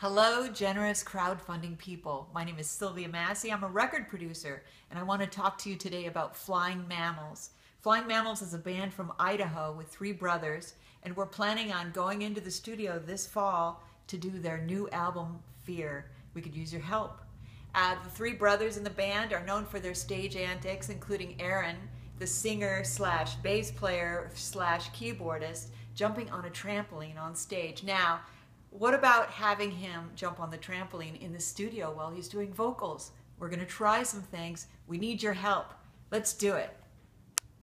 Hello, generous crowdfunding people. My name is Sylvia Massy. I'm a record producer, and I want to talk to you today about Flying Mammals. Flying Mammals is a band from Idaho with three brothers, and we're planning on going into the studio this fall to do their new album, Fear. We could use your help. Uh, the three brothers in the band are known for their stage antics, including Aaron, the singer slash bass player slash keyboardist, jumping on a trampoline on stage. Now, what about having him jump on the trampoline in the studio while he's doing vocals? We're going to try some things. We need your help. Let's do it.